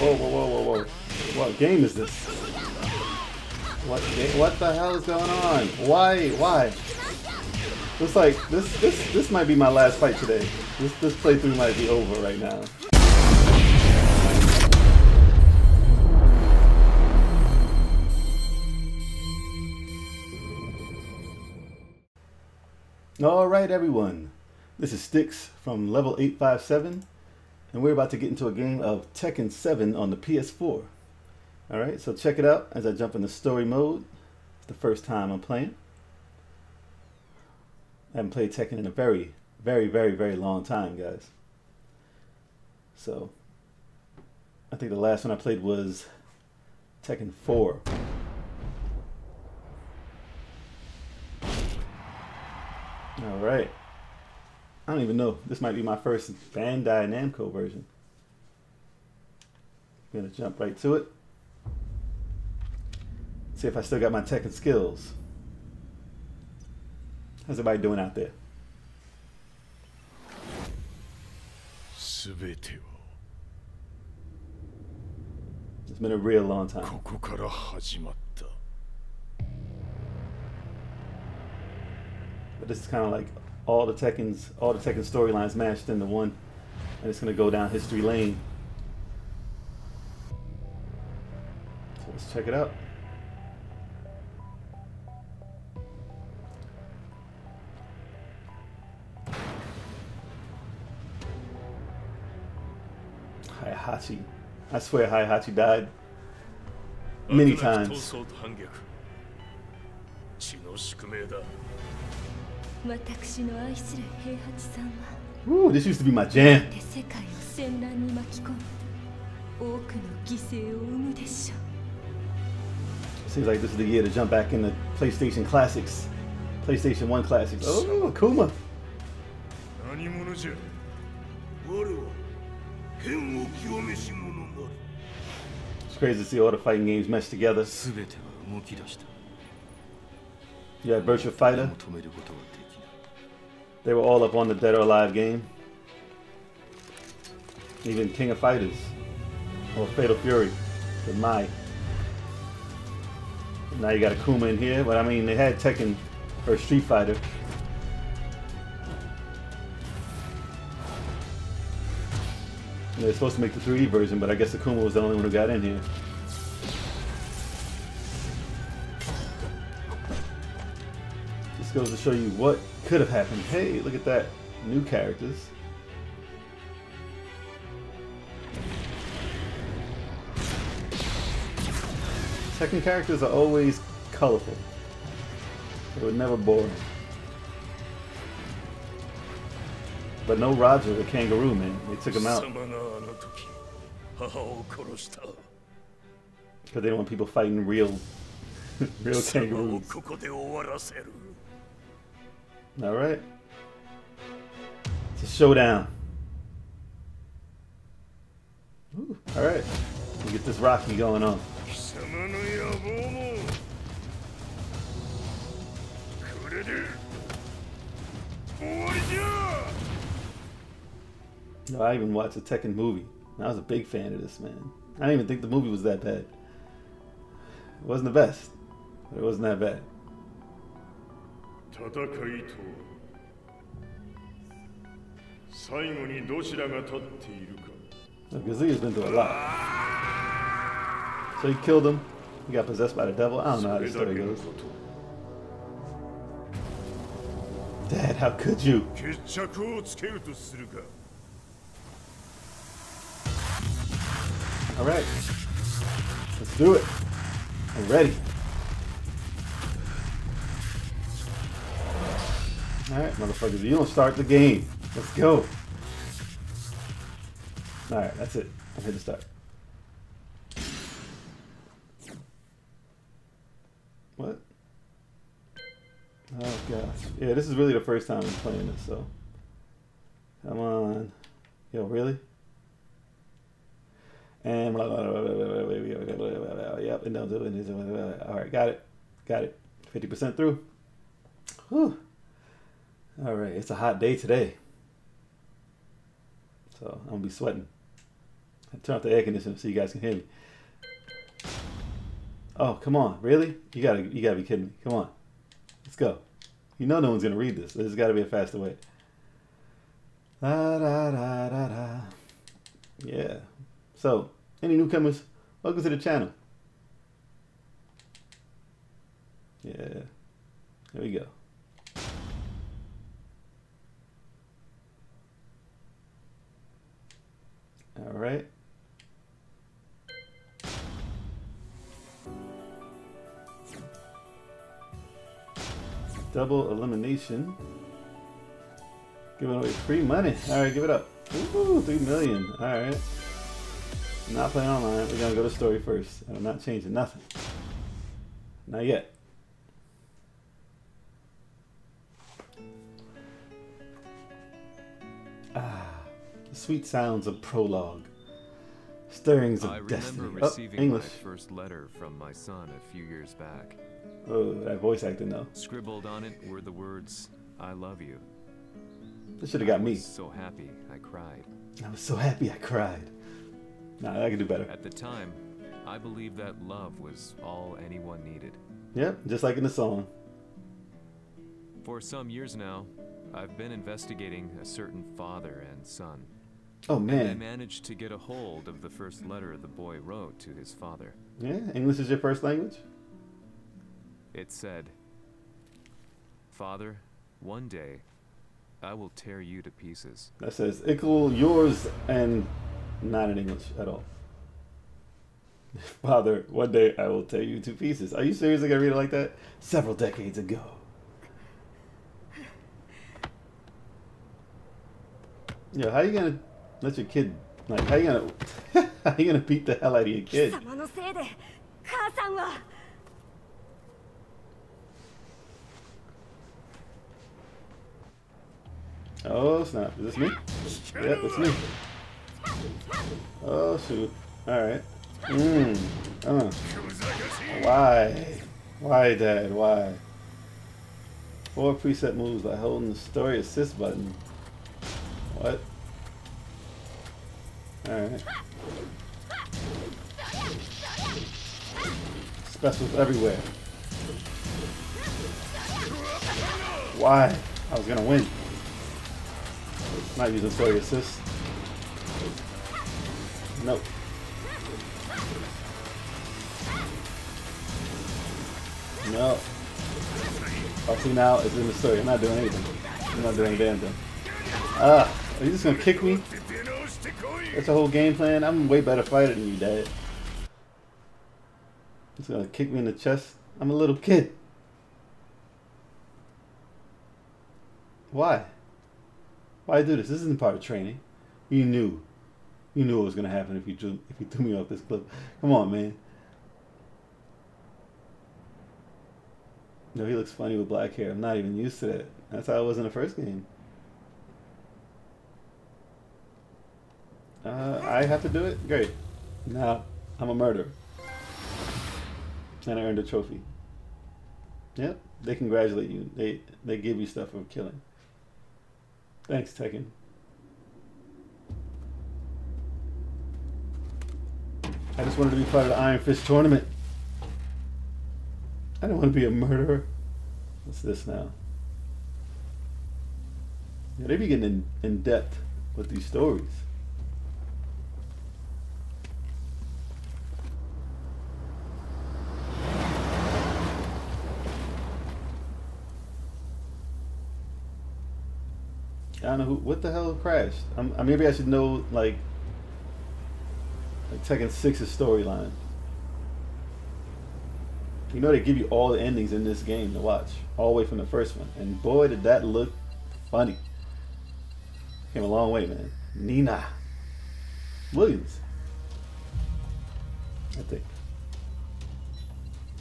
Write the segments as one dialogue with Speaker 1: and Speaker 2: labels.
Speaker 1: Whoa, whoa, whoa, whoa, whoa. What game is this? What game? What the hell is going on? Why? Why? Looks like this this this might be my last fight today. This this playthrough might be over right now. Alright everyone, this is Stikz from level 857 and we're about to get into a game of Tekken 7 on the PS4. Alright, so check it out as I jump into story mode. It's the first time I'm playing. I haven't played Tekken in a very, very, very, very long time, guys. So, I think the last one I played was Tekken 4. All right. I don't even know. This might be my first Bandai Namco version. I'm gonna jump right to it. See if I still got my Tekken skills. How's everybody doing out there?
Speaker 2: 全て
Speaker 1: It's been a real long
Speaker 2: は
Speaker 1: time.
Speaker 2: ここから始まった
Speaker 1: But this is kind of like all the Tekken's all the Tekken storylines mashed into one, and it's gonna go down history lane. So let's check it out. Hayahachi. I swear Hayahachi died many times. Ooh, this used to be my jam. Seems like this is the year to jump back into PlayStation Classics. PlayStation 1 Classics. Oh,
Speaker 2: Kuma.
Speaker 1: It's crazy to see all the fighting games meshed together. You had Fighter. They were all up on the Dead or Alive game. Even King of Fighters. Or Fatal Fury. With Mai. Now you got Akuma in here, but I mean, they had Tekken or Street Fighter. They're supposed to make the 3D version, but I guess Akuma was the only one who got in here. This goes to show you what could have happened. Hey, look at that. New characters. Second characters are always colorful. They were never boring. But no Roger the kangaroo, man. They took him out. Because they don't want people fighting real, real kangaroos. All right. It's a showdown. Ooh, all right. We get this Rocky going on. No, I even watched a Tekken movie. I was a big fan of this man. I didn't even think the movie was that bad. It wasn't the best, but it wasn't that bad.
Speaker 2: 戦いとは最後にどちらが立っているか
Speaker 1: So Gazia's been through a lot. So he killed him. He got possessed by the devil. I don't know how
Speaker 2: それ
Speaker 1: this
Speaker 2: だ
Speaker 1: story
Speaker 2: けの
Speaker 1: goes.
Speaker 2: こと
Speaker 1: Dad, how could you?
Speaker 2: 決着をつけるとするか
Speaker 1: All right. Let's do it. I'm ready. All right, motherfuckers. You don't start the game. Let's go. All right, that's it. I'm to start. What? Oh gosh. Yeah, this is really the first time I'm playing this, so. Come on. Yo, really? And blah, blah, blah, blah, blah, blah, blah, blah, blah, blah, and. All right, got it, got it. Fifty percent through. Whew. All right, it's a hot day today, so I'm gonna be sweating. I Turn off the air conditioner so you guys can hear me. Oh, come on. Really? You gotta you gotta be kidding me. Come on. Let's go. You know no one's gonna read this. There's gotta be a faster way. Da, da, da, da, da. Yeah. So, any newcomers, welcome to the channel. Yeah. There we go. All right. Double elimination. Giving away free money. All right, give it up. Ooh, three million. All right. Not playing online. We're gonna go to story first. I'm not changing nothing. Not yet. Sweet sounds of prologue. Stirrings of
Speaker 3: I remember
Speaker 1: destiny. Oh,
Speaker 3: receiving my
Speaker 1: English.
Speaker 3: first letter from my son a few years back.
Speaker 1: Oh, that voice acting though.
Speaker 3: Scribbled on it were the words, I love you.
Speaker 1: This should have got
Speaker 3: I
Speaker 1: me.
Speaker 3: was so happy, I cried.
Speaker 1: I was so happy I cried. Nah, I could do better.
Speaker 3: At the time, I believed that love was all anyone needed.
Speaker 1: Yep, just like in the song.
Speaker 3: For some years now, I've been investigating a certain father and son.
Speaker 1: Oh
Speaker 3: I
Speaker 1: man.
Speaker 3: managed to get a hold of the first letter the boy wrote to his father.
Speaker 1: Yeah, English is your first language?
Speaker 3: It said, Father, one day I will tear you to pieces.
Speaker 1: That says Ickle, yours, and not in English at all. Father, one day I will tear you to pieces. Are you seriously gonna read it like that? Several decades ago. Yo, how you gonna that's your kid. Like, how you gonna, how you gonna beat the hell out of your kid? Oh snap! Is this me? Yep, it's me. Oh shoot! All right. Mmm. Uh. Why? Why, Dad? Why? Four preset moves by holding the story assist button. What? Alright. Specials everywhere. Why? I was gonna win. Not using story assist. Nope. No. Oh, see now it's in the story. I'm not doing anything. I'm not doing a damn thing. Ah, are you just gonna kick me? That's a whole game plan. I'm a way better fighter than you, Dad. He's gonna kick me in the chest. I'm a little kid. Why? Why do this? This isn't part of training. You knew. You knew it was gonna happen if you drew, if you threw me off this cliff. Come on, man. No, he looks funny with black hair. I'm not even used to that. That's how I was in the first game. Uh, I have to do it? Great. Now, I'm a murderer. And I earned a trophy. Yep, they congratulate you. They they give you stuff for killing. Thanks, Tekken. I just wanted to be part of the Iron Fist tournament. I don't want to be a murderer. What's this now? Yeah, they be getting in, in depth with these stories. I don't know who. What the hell crashed? I'm, I maybe I should know like like Tekken 6's storyline. You know they give you all the endings in this game to watch, all the way from the first one, and boy did that look funny. Came a long way, man. Nina Williams, I think.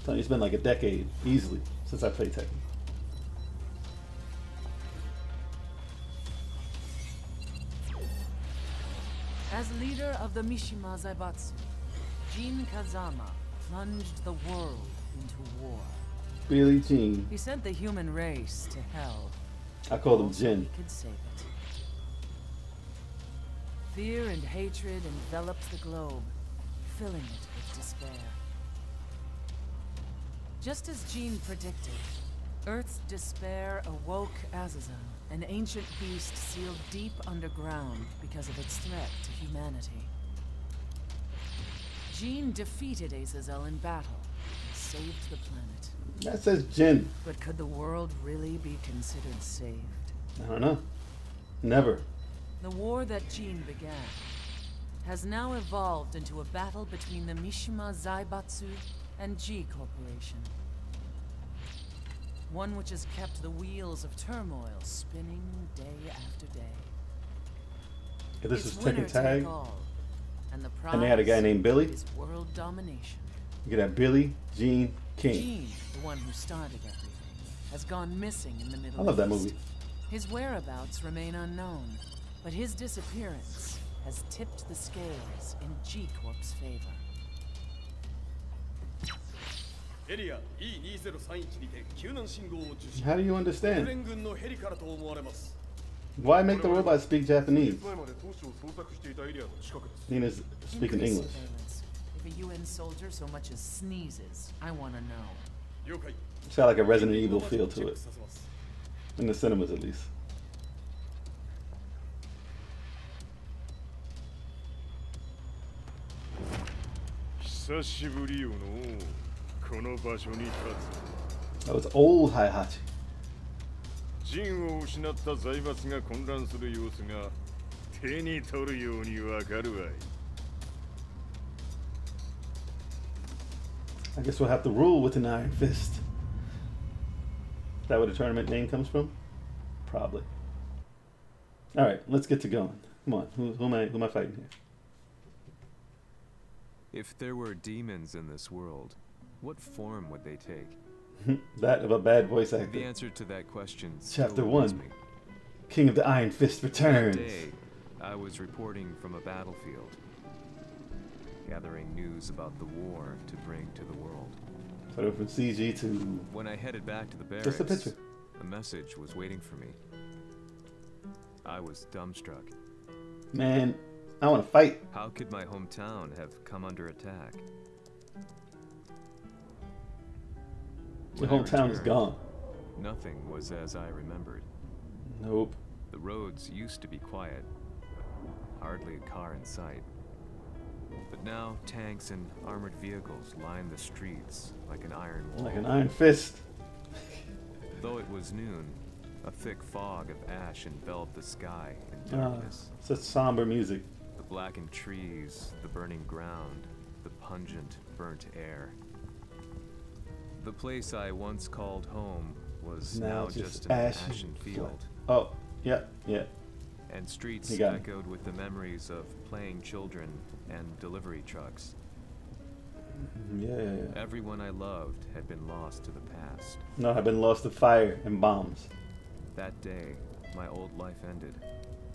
Speaker 1: It's been like a decade easily since I played Tekken.
Speaker 4: As leader of the Mishima Zaibatsu, Jin Kazama plunged the world into war.
Speaker 1: Billie Jean.
Speaker 4: He sent the human race to hell.
Speaker 1: I called him Jin.
Speaker 4: He could save it. Fear and hatred enveloped the globe, filling it with despair. Just as Jean predicted, Earth's despair awoke Azazel, an ancient beast sealed deep underground because of its threat to humanity. Jean defeated Azazel in battle and saved the planet.
Speaker 1: That says Jin.
Speaker 4: But could the world really be considered saved?
Speaker 1: I don't know. Never.
Speaker 4: The war that Jean began has now evolved into a battle between the Mishima Zaibatsu and G Corporation. One which has kept the wheels of turmoil spinning day after day.
Speaker 1: If this
Speaker 4: It's winner
Speaker 1: Tekken Tag,
Speaker 4: all, and the
Speaker 1: and they had a guy named Billy,
Speaker 4: world domination.
Speaker 1: you could have Billy, Gene, King.
Speaker 4: Gene, the one who started everything, has gone missing in the Middle
Speaker 1: I love that movie.
Speaker 4: His whereabouts remain unknown, but his disappearance has tipped the scales in G Corp's favor.
Speaker 2: エリア E2031 にて救難信号を受信
Speaker 1: How do you
Speaker 2: 国
Speaker 1: understand?
Speaker 2: 連軍のヘリからと思われます
Speaker 1: Why make the robot speak Japanese?
Speaker 2: 前まで当初を捜索していたエリアの近くです
Speaker 1: Nina's speaking
Speaker 4: Increase
Speaker 1: English.
Speaker 4: surveillance. If a UN soldier so much as sneezes, I want to know.
Speaker 2: 了解
Speaker 1: It's got like a Resident Evil feel
Speaker 2: チ
Speaker 1: to
Speaker 2: ェッ
Speaker 1: it.
Speaker 2: クさせます
Speaker 1: In the cinemas, at least. That was old Heihachi.
Speaker 2: つ陣を失った財閥が混乱する様子が手に取るようにわかるわい
Speaker 1: I guess we'll have to rule with an iron fist. Is that where the tournament name comes from? Probably. All right, let's get to going. Come on, who, who am I? Who am I fighting here?
Speaker 3: If there were demons in this world, what form would they take?
Speaker 1: that of a bad voice
Speaker 3: The
Speaker 1: actor.
Speaker 3: answer to that question
Speaker 1: Chapter one.
Speaker 3: me.
Speaker 1: King of the Iron Fist
Speaker 3: That
Speaker 1: returns.
Speaker 3: day, I was reporting from a battlefield, gathering news about the war to bring to the world.
Speaker 1: So from CG to
Speaker 3: When I headed back to the barracks,
Speaker 1: just a picture.
Speaker 3: a message was waiting for me. I was dumbstruck.
Speaker 1: Man, I want to fight.
Speaker 3: How could my hometown have come under attack?
Speaker 1: Your
Speaker 3: When I
Speaker 1: hometown is gone.
Speaker 3: Nothing was as I remembered.
Speaker 1: Nope.
Speaker 3: The roads used to be quiet, hardly a car in sight. But now tanks and armored vehicles line the streets like an iron wall.
Speaker 1: Like an Iron Fist.
Speaker 3: Though it was noon, a thick fog of ash enveloped the sky in
Speaker 1: Ah,
Speaker 3: darkness.
Speaker 1: such somber music.
Speaker 3: The blackened trees, the burning ground, the pungent, burnt air. The place I once called home was
Speaker 1: Now
Speaker 3: now,
Speaker 1: just
Speaker 3: an
Speaker 1: ash
Speaker 3: ashen field,
Speaker 1: Oh, yeah, yeah.
Speaker 3: and streets
Speaker 1: You got me.
Speaker 3: echoed with the memories of playing children and delivery trucks.
Speaker 1: Mm-hmm, yeah, yeah, yeah.
Speaker 3: Everyone I loved had been lost to the past.
Speaker 1: No, I've been lost to fire and bombs.
Speaker 3: That day, my old life ended,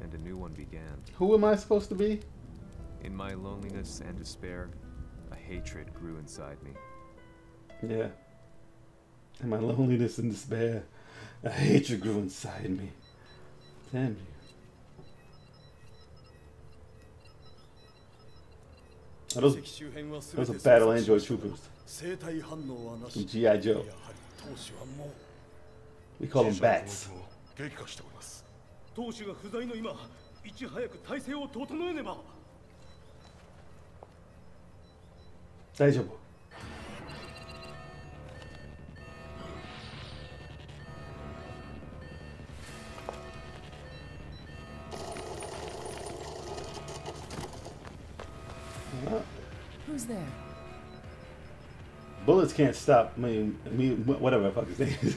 Speaker 3: and a new one began.
Speaker 1: Who am I supposed to be?
Speaker 3: In my loneliness and despair, a hatred grew inside me.
Speaker 1: Yeah. and my loneliness and despair. A hatred grew inside me. Damn you. Oh, those, those are battle android troopers.
Speaker 2: Some
Speaker 1: G.I. Joe. We call them bats.
Speaker 2: 当主が不在の今、いち早く体制を整えねば。
Speaker 1: 大丈夫。
Speaker 4: There?
Speaker 1: Bullets can't stop me, me whatever the fuck his name is.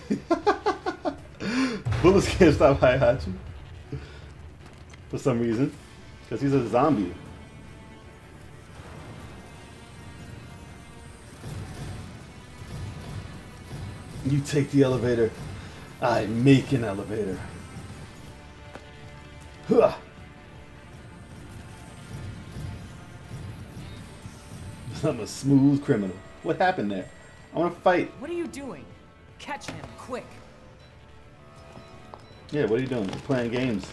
Speaker 1: Bullets can't stop Heihachi. For some reason. Because he's a zombie. You take the elevator. I make an elevator. Huh. I'm a smooth criminal. What happened there? I want to fight.
Speaker 4: What are you doing? Catch him, quick.
Speaker 1: Yeah, what are you doing? You're playing games.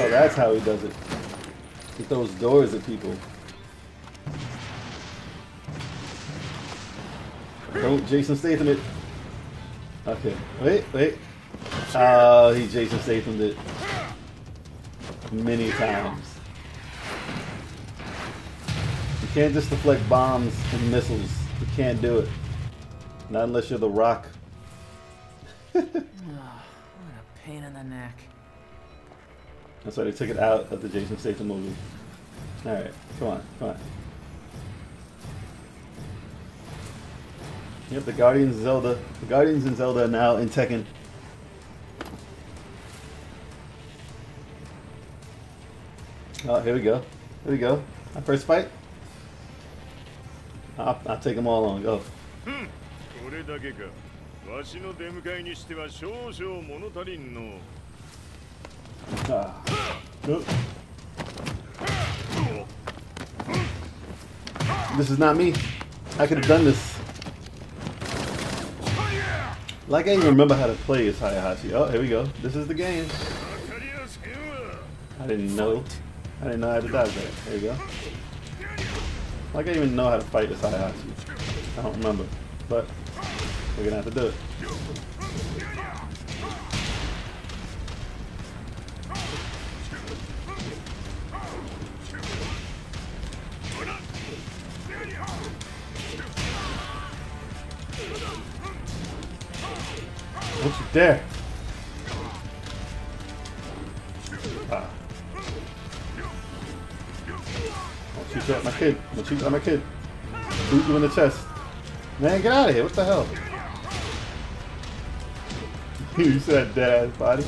Speaker 1: Oh, that's how he does it. He throws doors at people. Don't Jason Statham it. Okay. Wait, wait. Oh, he Jason Statham it. Many times. You can't just deflect bombs and missiles. You can't do it. Not unless you're the rock.
Speaker 4: oh, What a pain in the neck.
Speaker 1: That's why they took it out of the Jason Statham movie. Alright, come on, come on. Yep, the Guardians of Zelda. The Guardians and Zelda are now in Tekken. Oh, here we go. Here we go. My first fight. I'll, I'll take them all on. Go.
Speaker 2: これだけかわしの出迎えにしては少々物足りんの
Speaker 1: Ah. Oop. This is not me. I could have done this. Like I even remember how to play as Hayahashi. Oh, here we go. This is the game. I didn't know. I didn't know how to dodge that. There you go. Like I even know how to fight as Hayahashi. I don't remember. But we're gonna have to do it. Don't you dare! Ah. Don't shoot at my kid. Don't shoot at my kid. Boot you in the chest. Man, get out of here. What the hell? you said dead ass body.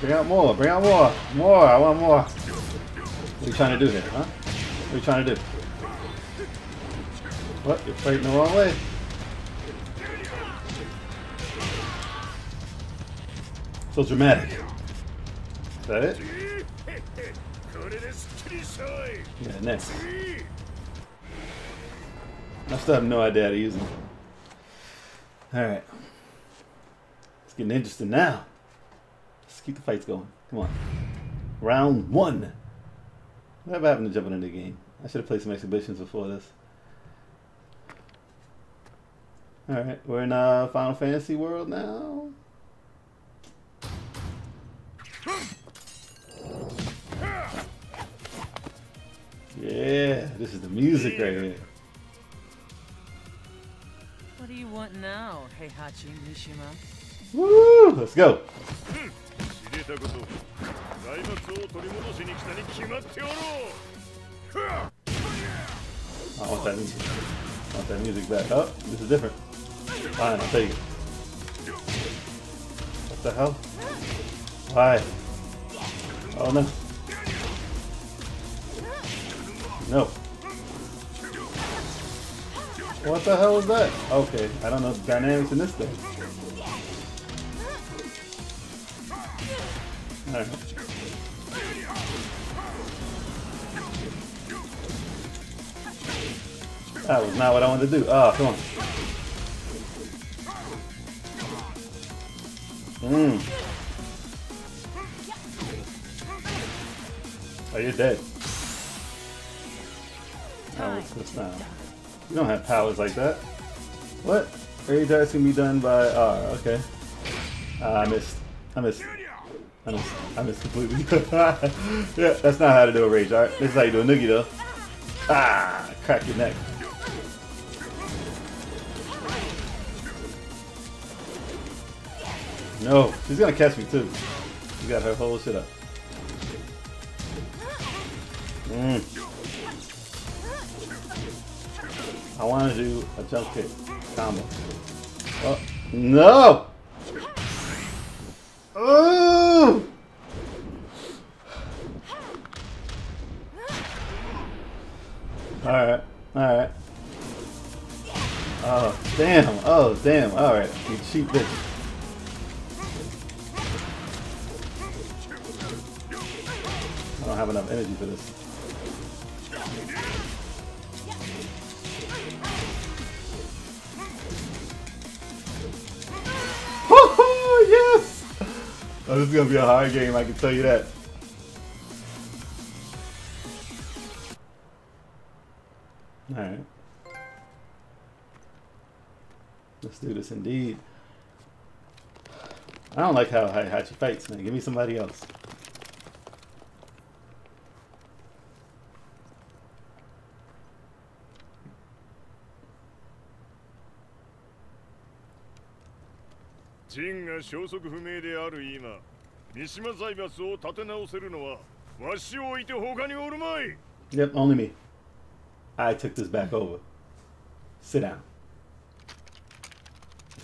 Speaker 1: Bring out more. Bring out more. More. I want more. What are you trying to do here, huh? What are you trying to do? What? You're fighting the wrong way. So dramatic. Is that it? Yeah, next. I still have no idea how to use them. Alright. It's getting interesting now. Let's keep the fights going. Come on. Round one. Whatever happened to jumping into the game? I should have played some exhibitions before this. Alright, we're in a uh, Final Fantasy world now. Yeah, this is the music right here.
Speaker 4: What do you want now, Heihachi Mishima?
Speaker 1: Woo! Let's go! I want that music. I want that music back. Oh, this is different. Fine, I'll take it. What the hell? Why? Oh no. No. What the hell is that? Okay, I don't know the dynamics in this thing. Alright. That was not what I wanted to do. Oh, come on. Mmm. Oh, you're dead. Oh, what's this now? You don't have powers like that. What? Rage arts can be done by R. Okay. Ah, I missed. I missed. I missed. I missed completely. yeah, that's not how to do a rage art. This is how you do a noogie though. Ah, crack your neck. No, she's gonna catch me too. She got her whole shit up. Mm. I want to do a jump kick combo. Oh, no! Oh! Alright, alright. Oh, damn. Oh, damn. Alright, you cheap bitch. I don't have enough energy for this. Yes! Oh, this is gonna be a hard game, I can tell you that. Alright. Let's do this indeed. I don't like how Heihachi fights, man. Give me somebody else.
Speaker 2: ジンが消息不明である今三島財閥を立て直せるのはわしを置いて他におるまい
Speaker 1: Yep, only me. I took this back over. Sit down.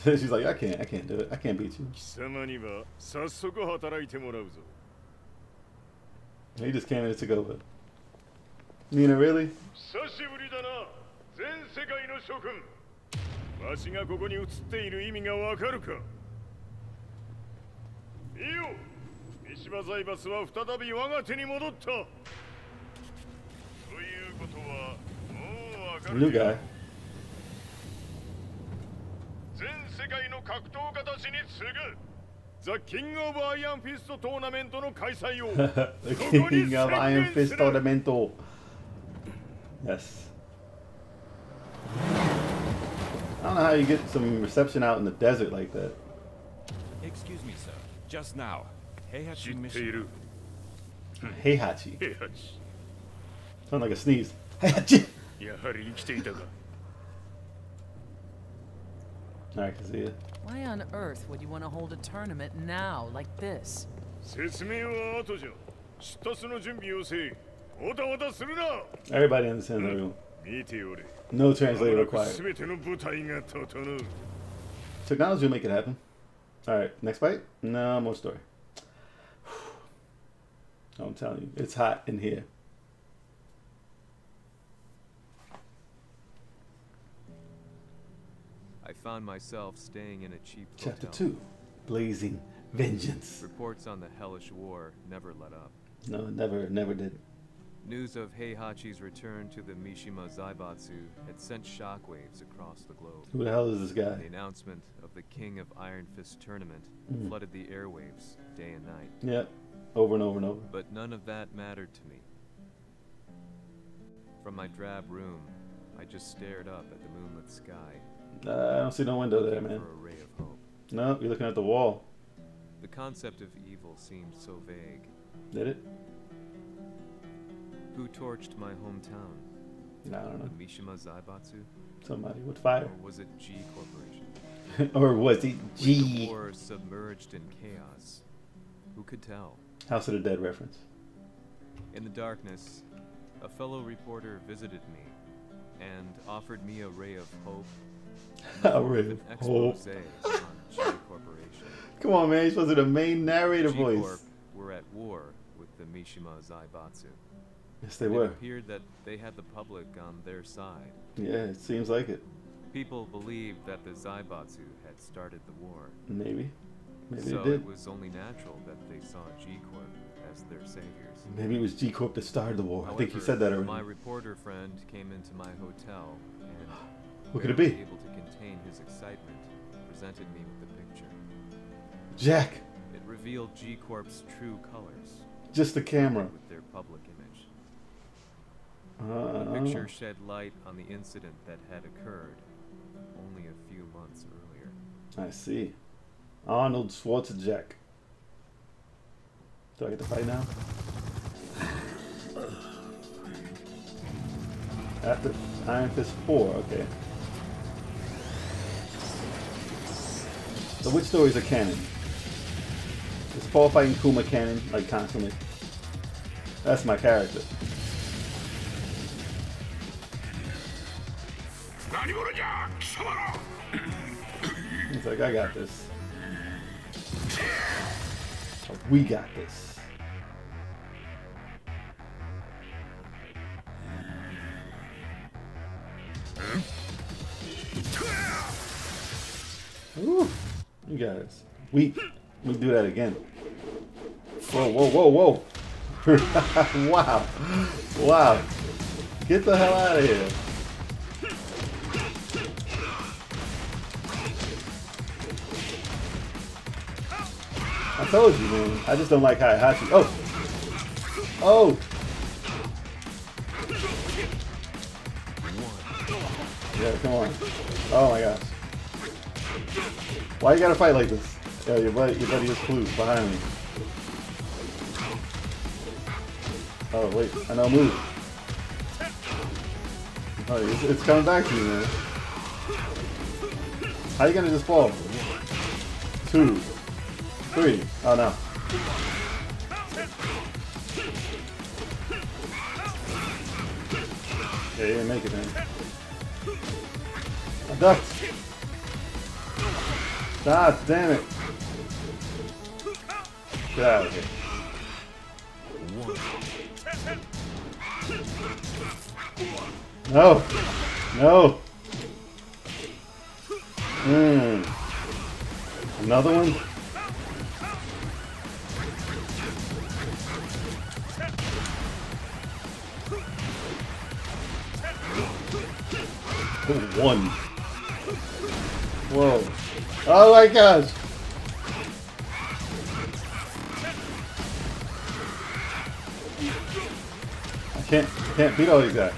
Speaker 1: She's like, I can't, I can't do it. I can't beat you.
Speaker 2: 貴様には早速働いてもらうぞ
Speaker 1: He just came in and took over. Nina, really?
Speaker 2: 久しぶりだな全世界の諸君わしがここに映っている意味がわかるかいいよ三島財閥は再び我が手に戻ったということはもうわかる
Speaker 1: New guy.
Speaker 2: 全世界の格闘家たちに次ぐザ・キング・オブ・アイアンフィストトーナメントの開催を
Speaker 1: the
Speaker 2: ここに
Speaker 1: king of
Speaker 2: 宣
Speaker 1: Iron
Speaker 2: 言
Speaker 1: Fist
Speaker 2: する
Speaker 1: Tournamento. Yes. I don't know how you get some reception out in the desert like that.
Speaker 5: Excuse me, sir. Just now,
Speaker 2: 知
Speaker 5: Heihachi
Speaker 2: ってい
Speaker 5: mission.
Speaker 2: る
Speaker 1: Heihachi.
Speaker 2: 平八
Speaker 1: Sound like a sneeze. Heihachi!
Speaker 2: やはり生きていたか
Speaker 1: Alright, Kazuya.
Speaker 4: Why on earth would you want to hold a tournament now, like this?
Speaker 2: 説明は後じゃ出立の準備をせいおたおたするな
Speaker 1: Everybody understands the rule.
Speaker 2: 見ておれ
Speaker 1: No
Speaker 2: ま
Speaker 1: translator
Speaker 2: もなく
Speaker 1: required.
Speaker 2: 全ての舞台が整う
Speaker 1: Technology will make it happen. Alright, next fight? No, more story. I'm telling you, it's hot in here.
Speaker 3: I found myself staying in a cheap
Speaker 1: Chapter
Speaker 3: hotel.
Speaker 1: 2 Blazing Vengeance.
Speaker 3: Reports on the hellish war never let up.
Speaker 1: No, never, never did.
Speaker 3: News of Heihachi's return to the Mishima Zaibatsu had sent shockwaves across the globe.
Speaker 1: Who the hell is this guy?
Speaker 3: The announcement of the King of Iron Fist tournament
Speaker 1: Mhm.
Speaker 3: flooded the airwaves day and night.
Speaker 1: Yep, over and over and over.
Speaker 3: But none of that mattered to me. From my drab room, I just stared up at the moonlit sky,
Speaker 1: Uh, I don't see no window there, man.
Speaker 3: for a ray of hope.
Speaker 1: No, you're looking at the wall.
Speaker 3: The concept of evil seemed so vague.
Speaker 1: Did it?
Speaker 3: Who torched my hometown?
Speaker 1: No, I don't know.
Speaker 3: Mishima Zaibatsu?
Speaker 1: Somebody with fire.
Speaker 3: Or was it G Corporation?
Speaker 1: or was it G?
Speaker 3: war submerged in chaos. Who could tell?
Speaker 1: House of the Dead reference.
Speaker 3: In the darkness, a fellow reporter visited me and offered me a ray of hope.
Speaker 1: A ray of hope.
Speaker 3: on G Corporation.
Speaker 1: Come on, man. You're supposed to be the main narrator
Speaker 3: G
Speaker 1: voice.
Speaker 3: Corp were at war with the Mishima Zaibatsu.
Speaker 1: Yes, they
Speaker 3: it
Speaker 1: were.
Speaker 3: appeared that they had the public on their side.
Speaker 1: Yeah, it seems like it.
Speaker 3: People believed that the Zaibatsu had started the war.
Speaker 1: Maybe. Maybe
Speaker 3: so
Speaker 1: it did.
Speaker 3: it was only natural that they saw G Corp as their saviors.
Speaker 1: Maybe it was G Corp that started the war. I think you said that already.
Speaker 3: My reporter friend came into my hotel and
Speaker 1: What could it be?
Speaker 3: able to contain his excitement, presented me with the picture.
Speaker 1: Jack.
Speaker 3: It revealed G Corp's true colors
Speaker 1: Just the camera.
Speaker 3: with their public.
Speaker 1: Uh,
Speaker 3: The picture shed light on the incident that had occurred only a few months earlier.
Speaker 1: I see. Arnold Schwarzenegger. Do I get to fight now? After Iron Fist 4, okay. So which stories are canon? Is Paul fighting Kuma canon, like constantly? That's my character. He's like, I got this. We got this. Ooh, you guys. Weak. We do that again. Whoa, whoa, whoa, whoa. wow. Wow. Get the hell out of here. I told you, man. I just don't like how it Hachi. Oh! Oh! Yeah, come on. Oh my gosh. Why you gotta fight like this? Yeah, your buddy, your buddy is clue behind me. Oh wait, I know move. Oh, it's, it's coming back to you, man. How you gonna just fall? Two, three. Oh no. Yeah, you didn't make it, man. I ducked. God damn it. Get out of here. No. No. Hmm. Another one? One. Whoa. Oh my gosh. I can't, can't beat all these guys.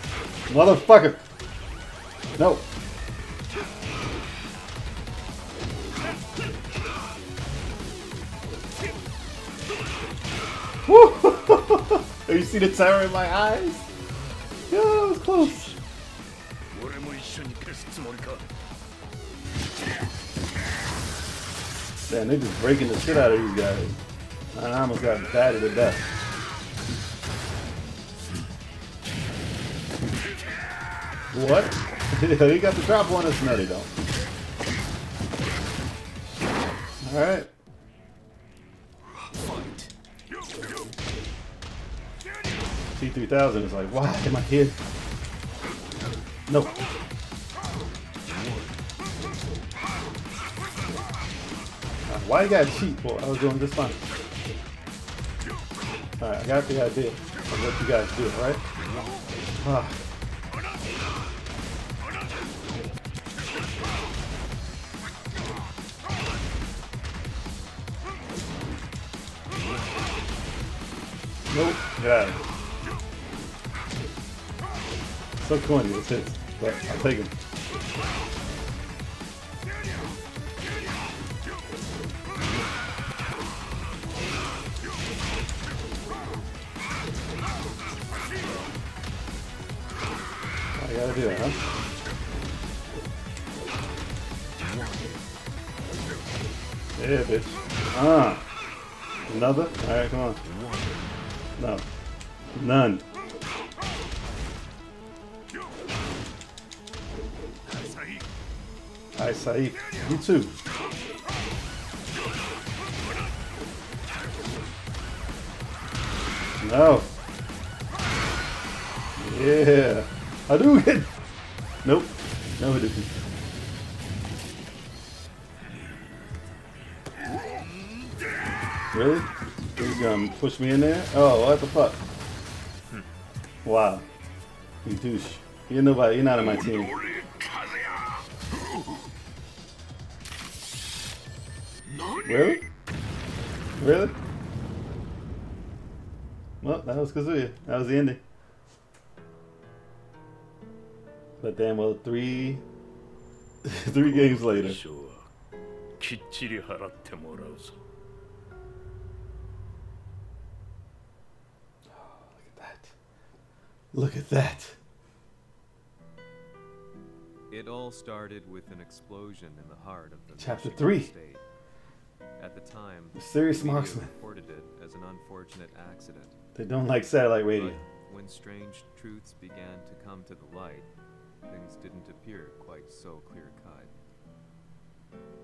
Speaker 1: Motherfucker. No. Woo! you see the terror in my eyes? Yeah, that was close. Damn, they're just breaking the shit out of these guys. I almost got battered to death. What? he got the drop on us. No, they don't. Alright. T3000 is like, why am I here? No. Why you gotta cheat for? I was doing just fine. Alright, I got the idea of what you guys do, alright? Ah. Nope, here. So corny, this hits, but I'll take him. Yeah, bitch. Ah. Another? Alright, come on. No. None. Alright, Saif. You too. No. Yeah. Hadouken! Nope. No Hadouken. Really? He's gonna um, push me in there? Oh, what the fuck? Hmm. Wow. You douche. You're nobody, you're not on my team. Really? Really? Well, that was Kazuya. That was the ending. But damn well, three, three games later. Look at that.
Speaker 3: It all started with an explosion in the heart of the
Speaker 1: Chapter
Speaker 3: Michigan
Speaker 1: three.
Speaker 3: State. At the time,
Speaker 1: Mysterious
Speaker 3: the
Speaker 1: marksman.
Speaker 3: reported it as an unfortunate accident.
Speaker 1: They don't like satellite radio.
Speaker 3: But when strange truths began to come to the light, things didn't appear quite so clear cut.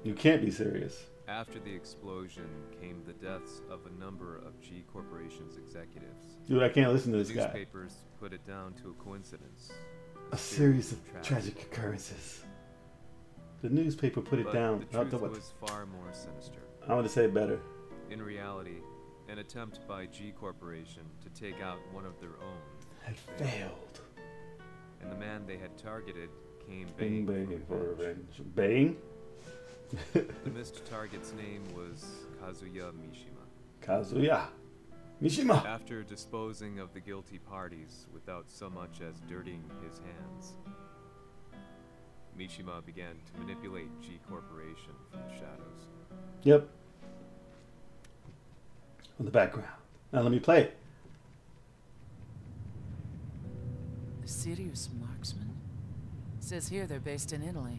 Speaker 1: You can't be serious.
Speaker 3: After the explosion came the deaths of a number of G Corporation's executives.
Speaker 1: Dude, I can't listen to this guy.
Speaker 3: newspapers put it down to a coincidence.
Speaker 1: A series of tragic occurrences. The newspaper put it
Speaker 3: But
Speaker 1: down.
Speaker 3: the truth was far more sinister.
Speaker 1: I want to say it better.
Speaker 3: In reality, an attempt by G Corporation to take out one of their own
Speaker 1: Had failed.
Speaker 3: and the man they had targeted came
Speaker 1: Bing
Speaker 3: baying
Speaker 1: bang
Speaker 3: for revenge.
Speaker 1: revenge. Bang?
Speaker 3: the missed target's name was Kazuya Mishima.
Speaker 1: Kazuya. Mishima.
Speaker 3: After disposing of the guilty parties without so much as dirtying his hands, Mishima began to manipulate G Corporation from the shadows.
Speaker 1: Yep. On the background. Now let me play it.
Speaker 4: The Sirius marksman? Says here they're based in Italy.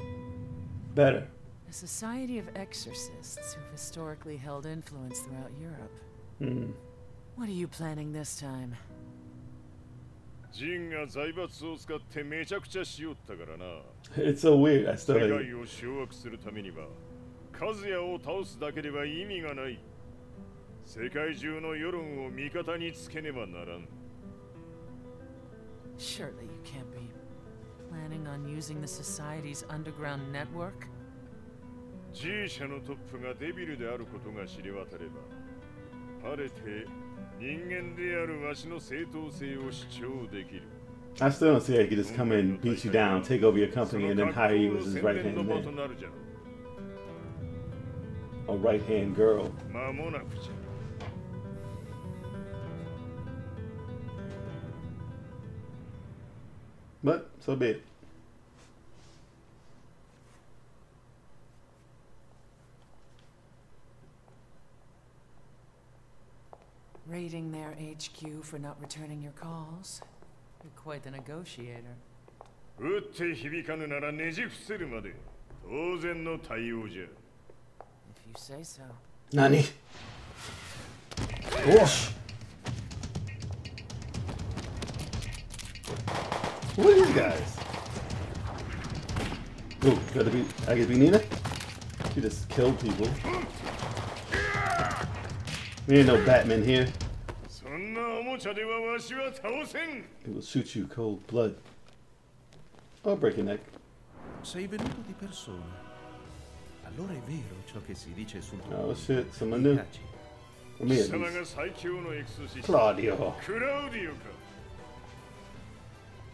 Speaker 1: Better.
Speaker 4: A society of exorcists who've historically held influence throughout Europe.
Speaker 1: Hmm.
Speaker 4: What are you planning this time?
Speaker 2: ジンが財閥を使ってめちゃくちゃしよったからな
Speaker 1: It's so weird. I
Speaker 2: 世
Speaker 1: still
Speaker 2: 界
Speaker 1: like
Speaker 2: を掌握するためには和也を倒すだけでは意味がない世界中の世論を味方につけねばならん
Speaker 4: Surely you can't be planning on using the society's underground network?
Speaker 2: G 社のトップがデビルであることが知れ渡れば晴れて人間であるわしの正当性を主張できる
Speaker 1: I still don't see how he could just come in, beat you down, take over your company, and then hire you as his right hand man.
Speaker 2: なるじゃろ
Speaker 1: A right hand girl.
Speaker 2: 間もなく
Speaker 4: Raiding their HQ for not returning your calls? You're quite the negotiator.
Speaker 2: 打って響かぬならねじ伏せるまで当然の対応じゃ
Speaker 4: If you say so.
Speaker 1: Nani? Whoosh. Who are these guys? Ooh, gotta be. I get be Nina. She just killed people. We ain't no Batman here. It will shoot you cold blood. I'll break your neck.
Speaker 6: Sei venuto di persona. Allora è vero ciò che si dice sul tuo
Speaker 1: Oh shit, someone new. Claudio.
Speaker 2: Claudio.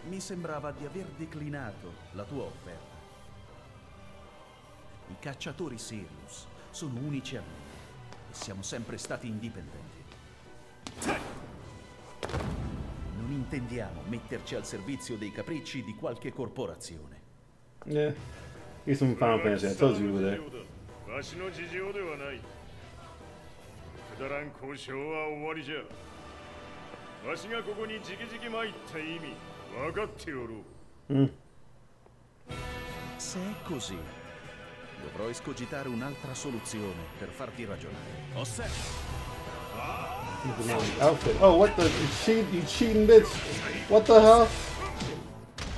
Speaker 6: Mi sembrava di aver declinato la tua offerta. I cacciatori Sirius sono unici a noi e siamo sempre stati indipendenti Non intendiamo metterci al servizio dei capricci di qualche corporazione.
Speaker 1: Yeah. He's from Final Fantasy. I told you you were there.
Speaker 2: わしの事情ではないくだらん交渉は終わりじゃわしがここにじきじき参った意味分かっておろう
Speaker 6: Se è così, dovrò escogitare un'altra soluzione per farti ragionare. Osserva!
Speaker 1: He's in my Outfit. Oh, what the? You, cheat, you cheating bitch. What the hell?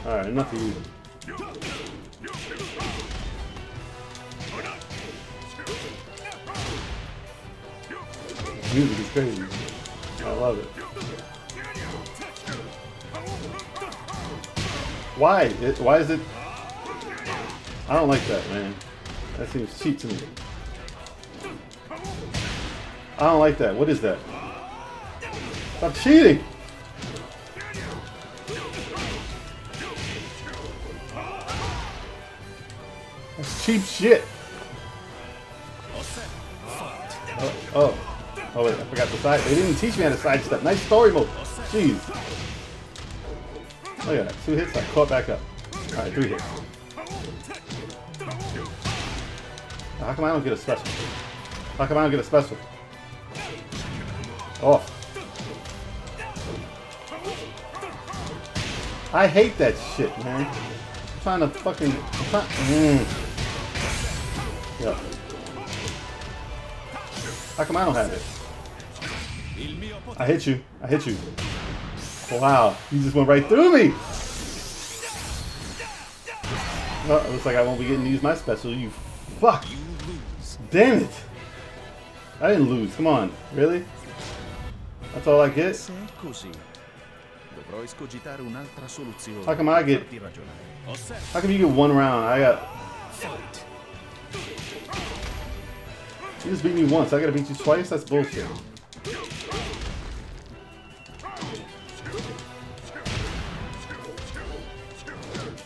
Speaker 1: Alright, enough of you. Music is crazy. I love it. Why? It, why is it? I don't like that, man. That seems cheap to me. I don't like that. What is that? Stop cheating! That's cheap shit. Oh, oh, oh wait, I forgot the side. They didn't teach me how to sidestep. Nice story mode. Jeez. Look at that. Two hits, I caught back up. Alright, three hits. How come I don't get a special? How come I don't get a special? Off. I hate that shit, man. I'm trying to fucking. I'm try- mm. How come I don't have it? I hit you. I hit you. Wow, you just went right through me. Oh, it looks like I won't be getting to use my special. You fuck. Damn it. I didn't lose. Come on. Really? That's all I get?
Speaker 6: Se è così, dovrò escogitare un'altra soluzione
Speaker 1: How come I get-
Speaker 6: farti
Speaker 1: How come you get one round? I got. You just beat me once. I gotta beat you twice? That's bullshit.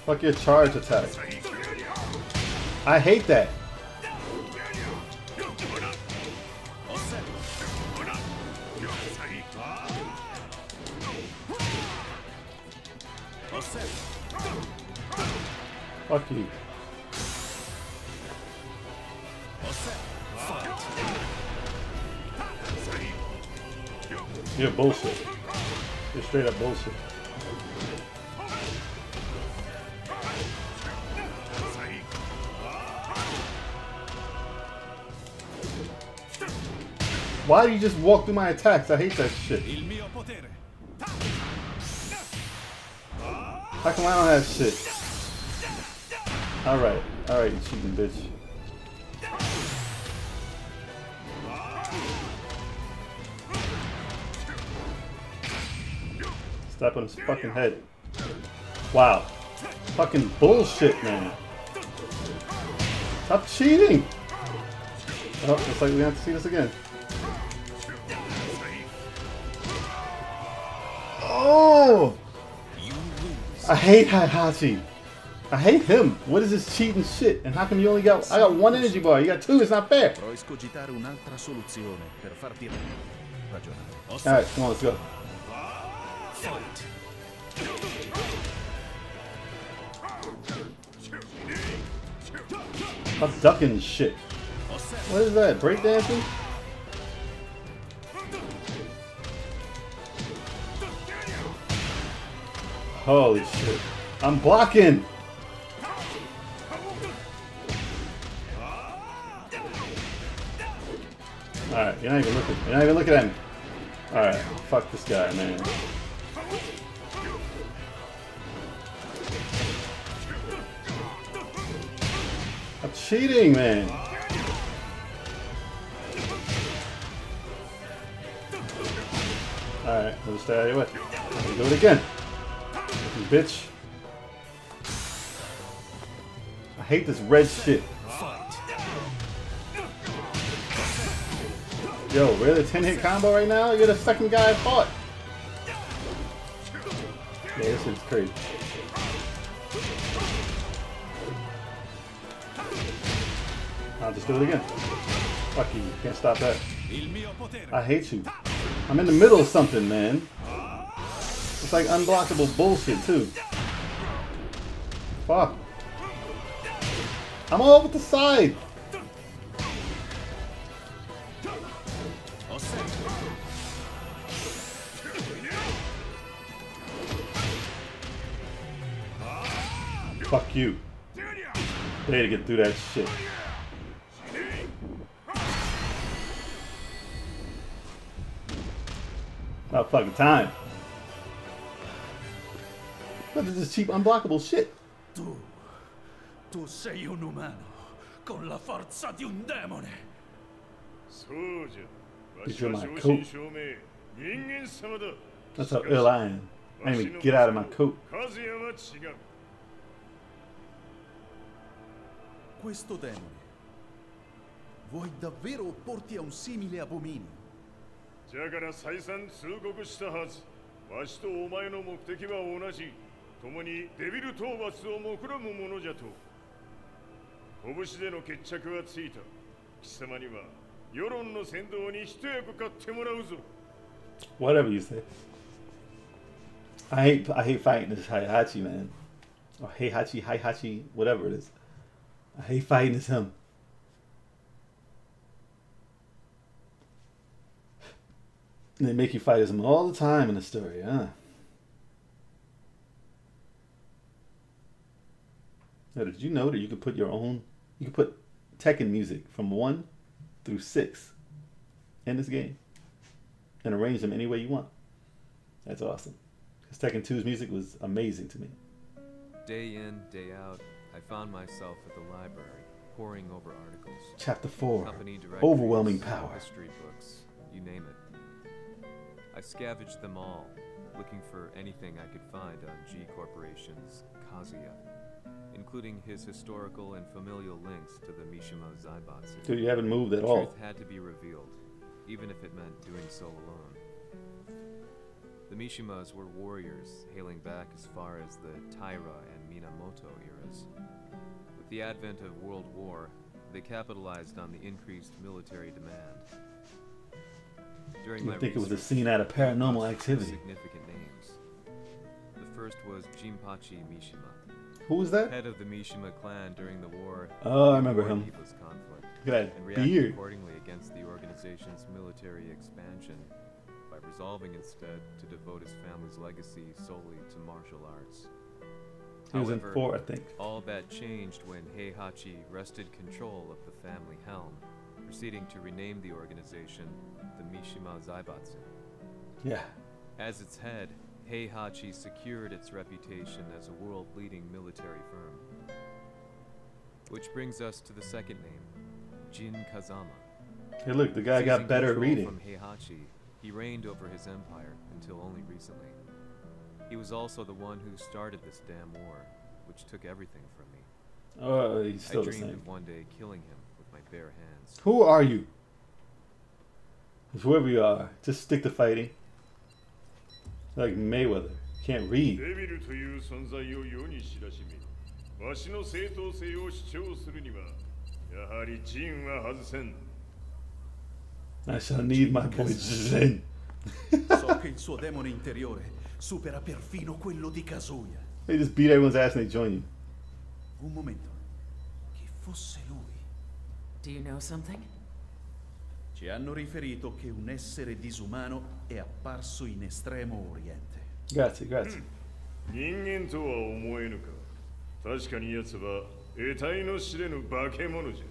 Speaker 1: Fuck your charge attack. I hate that. Bullshit. You're straight up bullshit. Why do you just walk through my attacks? I hate that shit.
Speaker 5: Il mio potere.
Speaker 1: How come I don't have shit? Alright, alright, you cheating bitch. Step on his fucking head. Wow. Fucking bullshit, man. Stop cheating! Oh, looks like we have to see this again. Oh! I hate Heihachi. I hate him. What is this cheating shit? And how come you only got... I got one energy bar. You got two. It's not fair. Alright, come on, let's go. Stop ducking shit. What is that? Breakdancing? Holy shit. I'm blocking! Alright, you're not even looking. You're not even looking at me. Alright, fuck this guy, man. Cheating, man. Alright, let's stay out of your way. Let me do it again. You bitch. I hate this red shit. Yo, really? 10 hit combo right now? You're the second guy I fought. Yeah, this shit's crazy. I'll just do it again. Fuck you, can't stop that. I hate you. I'm in the middle of something, man. It's like unblockable bullshit, too. Fuck. I'm all over the side. Fuck you. They to get through that shit. About fucking time. But this is cheap, unblockable shit.
Speaker 5: Tu, tu sei un umano con la forza di un demone.
Speaker 1: That's how ill I am. I get out of my coat.
Speaker 6: Questo demone. Vuoi davvero opporti a un simile abominio?
Speaker 2: じゃから再三通告したはずわしとお前の目的は同じ共にデビル討伐を目論むものじゃと拳での決着はついた貴様には世論の先導に一役買ってもらうぞ
Speaker 1: Whatever you say. I hate I hate fighting this Heihachi man. Or Heihachi, Heihachi, whatever it is. I hate fighting as him. And they make you fight as him all the time in the story, huh? Now, did you know that you could put your own you could put Tekken music from one through six in this game? and arrange them any way you want. That's awesome. Because Tekken 2's music was amazing to me.
Speaker 3: Day in, day out, I found myself at the library, poring over articles.
Speaker 1: Chapter 4 Overwhelming Power.
Speaker 3: History books, you name it. Scavenged them all, looking for anything I could find on G Corporation's Kazuya, including his historical and familial links to the Mishima Zaibatsu.
Speaker 1: Dude, you haven't moved at
Speaker 3: The
Speaker 1: all.
Speaker 3: truth had to be revealed, even if it meant doing so alone. The Mishimas were warriors hailing back as far as the Taira and Minamoto eras. With the advent of World War, they capitalized on the increased military demand. During
Speaker 1: You
Speaker 3: my
Speaker 1: think it was a scene out of Paranormal Activity.
Speaker 3: Significant names. The first was Jinpachi Mishima,
Speaker 1: Who was that?
Speaker 3: head of the Mishima clan during the war.
Speaker 1: Oh, I remember him.
Speaker 3: Conflict,
Speaker 1: Look at that beard.
Speaker 3: accordingly against the organization's military expansion by resolving instead to devote his family's legacy solely to martial arts.
Speaker 1: He was in four, I think.
Speaker 3: All that changed when Heihachi wrested control of the family helm, proceeding to rename the organization the Mishima Zaibatsu.
Speaker 1: Yeah.
Speaker 3: As its head, Heihachi secured its reputation as a world-leading military firm. Which brings us to the second name, Jin Kazama.
Speaker 1: Hey, look, the guy got better at reading.
Speaker 3: From Heihachi, he reigned over his empire until only recently. He was also the one who started this damn war, which took everything from me.
Speaker 1: Oh, he's
Speaker 3: I
Speaker 1: still the
Speaker 3: dreamed
Speaker 1: same.
Speaker 3: of one day killing him with my bare hands.
Speaker 1: Who are you? Whoever you are, just stick to fighting. Like Mayweather. Can't read.
Speaker 2: デビルという存在を世に知らしめわしの正当性を主張するにはやはりジンは外せん
Speaker 1: I shall need my boy Zen.
Speaker 5: So che il suo demone interiore supera perfino quello di Kazuya.
Speaker 1: They just beat everyone's ass and they join you.
Speaker 5: Un momento. Chi fosse lui?
Speaker 4: Do you know something?
Speaker 5: Ci hanno riferito che un essere disumano è apparso in estremo oriente.
Speaker 1: Grazie, grazie.
Speaker 2: 人間とは思えぬか確かに奴は得体の知れぬ化け物じゃ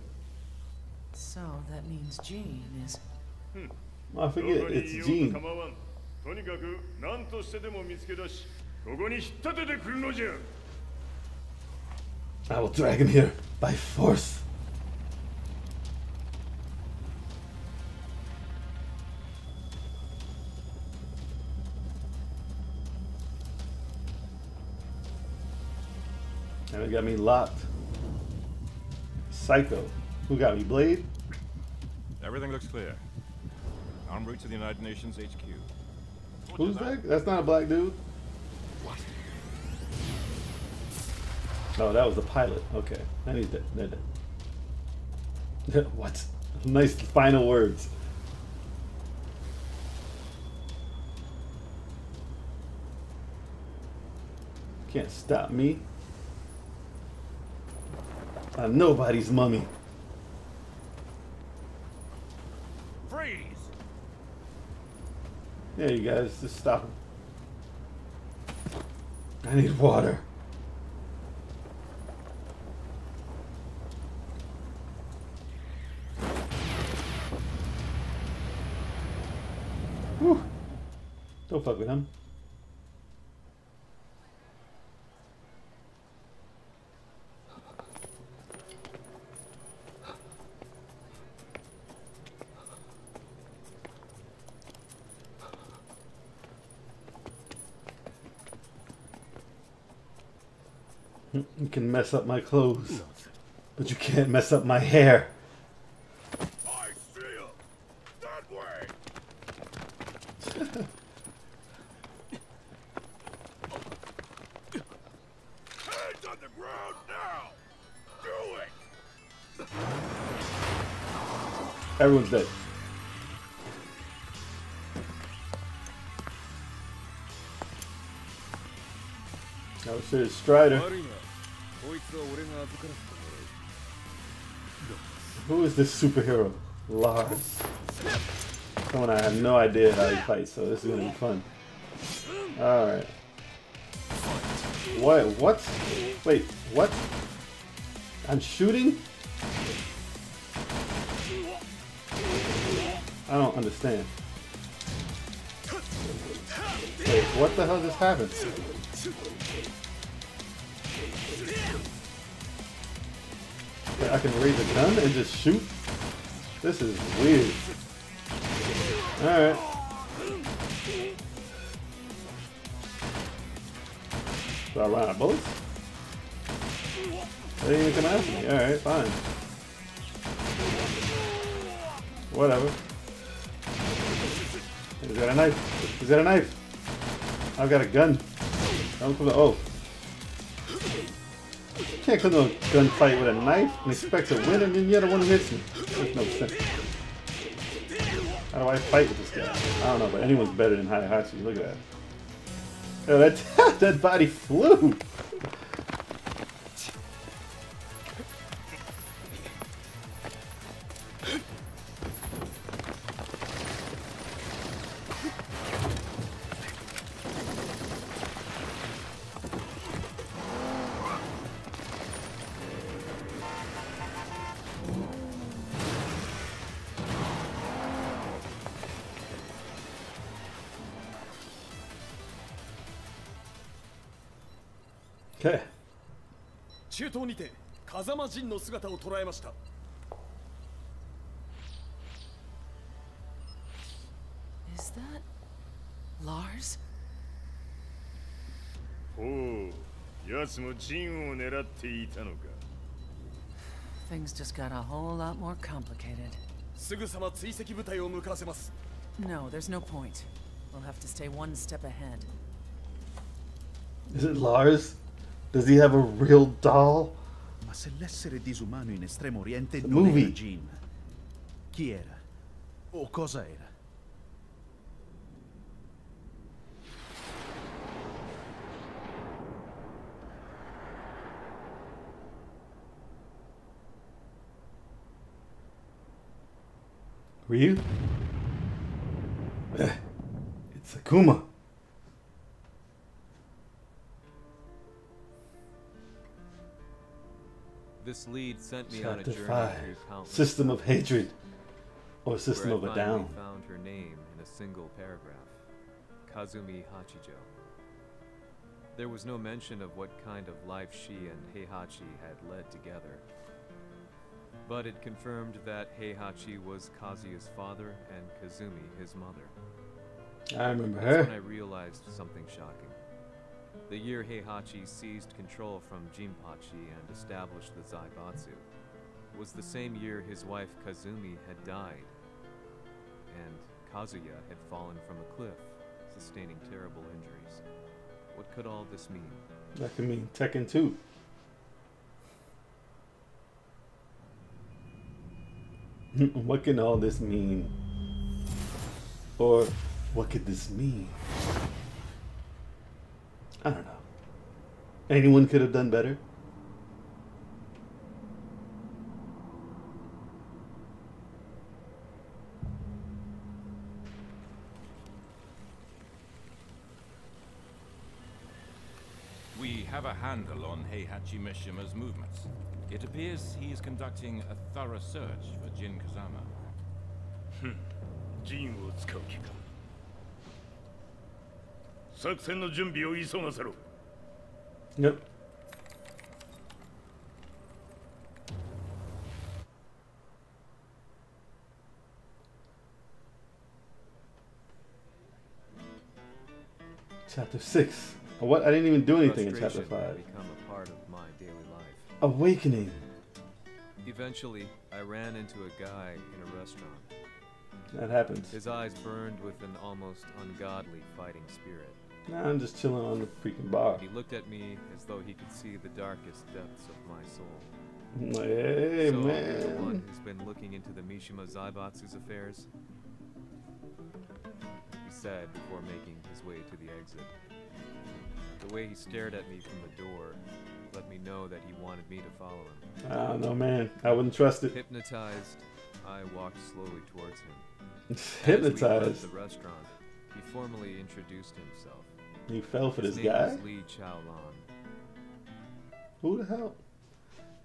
Speaker 4: So that means Jean is.
Speaker 1: Oh, I
Speaker 2: ど
Speaker 1: forget, it's Gene.
Speaker 2: とにかく何としてでも見つけ出しここに引っ立ててくるのじゃ
Speaker 1: I will drag him here by force. Got me locked. Psycho. Who got me? Blade?
Speaker 7: Everything looks clear. En route to the United Nations HQ.
Speaker 1: Who's that? That's not a black dude. What? Oh, that was the pilot. Okay. I need that. that- that- what? Nice final words. Can't stop me. I'm nobody's mummy.
Speaker 7: Freeze!
Speaker 1: There you guys, just stop him. I need water. Whew. Don't fuck with him. You can mess up my clothes, but you can't mess up my hair.
Speaker 2: I see him! That way! Hands on the ground now! Do it!
Speaker 1: Everyone's dead. Oh shit, it's Strider. Who is this superhero? Lars. Someone I have no idea how he fights, so this is gonna be fun. Alright. What? What? Wait, what? I'm shooting? I don't understand. Wait, what the hell just happened? I can raise a gun and just shoot? This is weird. Alright. Do I run out of bullets? They didn't even come after me. Alright, fine. Whatever. Is that a knife? Is that a knife? I've got a gun. Don't come to oh. Can't come to a gunfight with a knife and expect to win and then you're the one who hits me. Makes no sense. How do I fight with this guy? I don't know, but anyone's better than Hayahachi. Look at that. Oh, that, that body flew!
Speaker 8: 風間陣の姿を捉えました
Speaker 4: Is that Lars?
Speaker 2: ほう奴もジンを狙っていたのか
Speaker 4: Things just got a whole lot more complicated.
Speaker 8: すぐさま追跡部隊を向かわせます
Speaker 4: No, there's no point. We'll have to stay one step ahead.
Speaker 1: Is it Lars? Does he have a real doll?
Speaker 5: Ma se l'essere disumano in Estremo Oriente
Speaker 1: The
Speaker 5: non
Speaker 1: movie.
Speaker 5: era Jin, chi era? O cosa era?
Speaker 1: Ryu? Eh, it's Akuma.
Speaker 3: This lead sent me on a
Speaker 1: Chapter
Speaker 3: journey
Speaker 1: 5
Speaker 3: through countless
Speaker 1: System of Hatred. Or System
Speaker 3: where
Speaker 1: of
Speaker 3: I
Speaker 1: a Down.
Speaker 3: found her name in a single paragraph Kazumi Hachijo. There was no mention of what kind of life she and Heihachi had led together. But it confirmed that Heihachi was Kazuya's father and Kazumi his mother.
Speaker 1: I remember
Speaker 3: That's when I realized something shocking. The year Heihachi seized control from Jinpachi and established the Zaibatsu was the same year his wife Kazumi had died, and Kazuya had fallen from a cliff, sustaining terrible injuries. What could all this mean?
Speaker 1: That could mean Tekken 2. what can all this mean? Or what could this mean? I don't know. Anyone could have done better.
Speaker 7: We have a handle on Heihachi Mishima's movements. It appears he is conducting a thorough search for Jin Kazama.
Speaker 2: Hmm. Jin will 作戦の準備を急がせろ
Speaker 1: Yep. Chapter 6. What? I didn't even do anything in chapter
Speaker 3: Frustration had
Speaker 1: 5.
Speaker 3: become a part of my daily life.
Speaker 1: Awakening.
Speaker 3: Eventually, I ran into a guy in a restaurant.
Speaker 1: That happens.
Speaker 3: His eyes burned with an almost ungodly fighting spirit.
Speaker 1: Nah, I'm just chilling on the freaking bar.
Speaker 3: He looked at me as though he could see the darkest depths of my soul.
Speaker 1: Hey,
Speaker 3: so, you're the one who's been looking into the Mishima Zaibatsu's affairs? He said before making his way to the exit. The way he stared at me from the door let me know that he wanted me to follow him.
Speaker 1: I don't know, man. I wouldn't trust it.
Speaker 3: Hypnotized, I walked slowly towards him. As we left
Speaker 1: Hypnotized.
Speaker 3: the restaurant, he formally introduced himself.
Speaker 1: You fell for
Speaker 3: His
Speaker 1: this
Speaker 3: name
Speaker 1: guy?
Speaker 3: was Li Chaolan.
Speaker 1: Who the hell?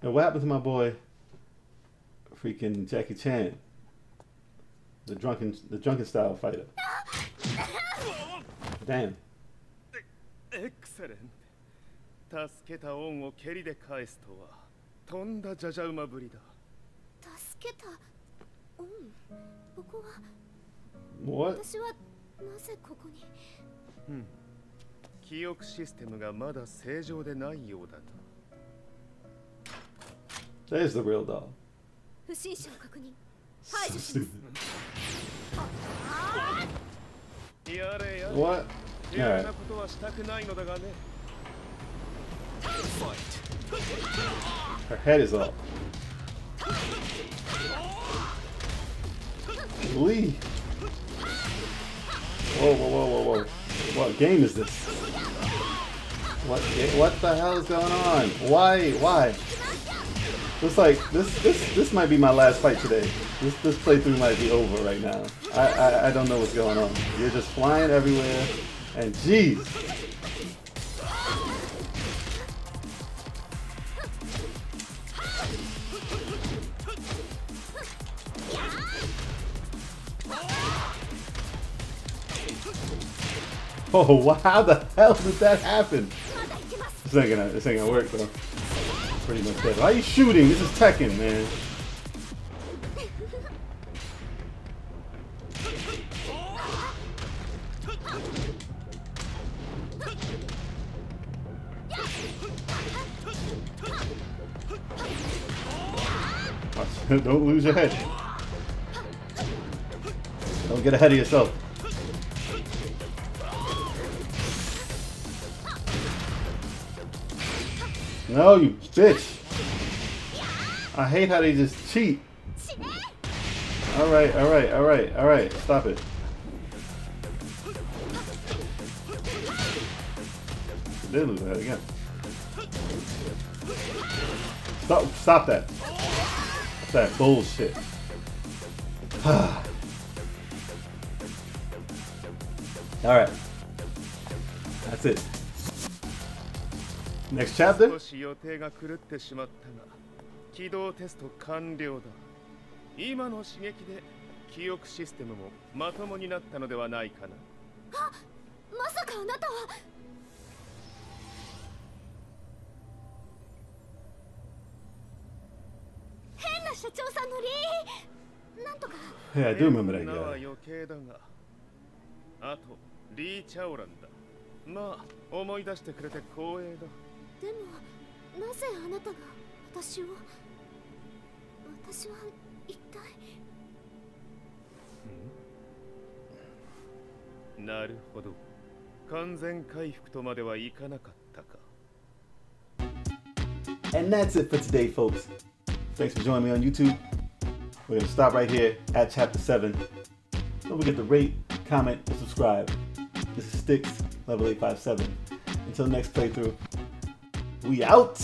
Speaker 1: And what happened to my boy, freaking Jackie Chan, the drunken, the drunken style fighter? Damn.
Speaker 8: エクセレント助けた恩を蹴りで返すとはとんだじゃじゃ馬ぶりだ
Speaker 9: 助けたうんここは
Speaker 1: What?
Speaker 9: 私はなぜここに
Speaker 8: うん 記憶システムがまだ正常でないようだと
Speaker 1: There's the real doll.
Speaker 9: 不審者を確認排
Speaker 1: So
Speaker 9: 除します
Speaker 1: stupid.
Speaker 8: やれやれ
Speaker 1: What?
Speaker 8: 嫌
Speaker 1: Alright.
Speaker 8: なことはしたくないのだがね
Speaker 1: Her head is off. Lee. Whoa, whoa, whoa, whoa, whoa. What game is this? What? What the hell is going on? Why? Why? Looks like this. This. This might be my last fight today. This. This playthrough might be over right now. I. I, I don't know what's going on. You're just flying everywhere, and jeez. Oh, how the hell did that happen? This ain't gonna, gonna work though. Pretty much dead. Why are you shooting? This is Tekken, man. Don't lose your head. Don't get ahead of yourself. No, you bitch. I hate how they just cheat. Alright, alright, alright, alright. Stop it. They lose that again. Stop, stop that. That bullshit. Alright. That's it. Next chapter?
Speaker 8: 少し予定が狂ってしまったが起動テスト完了だ。今の刺激で記憶システムもまともになったのではないかな。
Speaker 9: あまさかあなたは。変な社長さんのリーなんとか。
Speaker 1: Yeah, I do remember that
Speaker 8: 変な.余計だが。あとリー・チャオランだ。まあ思い出してくれて光栄だ
Speaker 9: でもなぜあなたが私を私は一体
Speaker 8: なるほど完全回復とまではいかなかったか
Speaker 1: And that's it for today, folks. Thanks for joining me on YouTube. We're going to stop right here at chapter 7. Don't forget to rate, comment, and subscribe. This is Stikz, level 857. Until next playthrough, we out!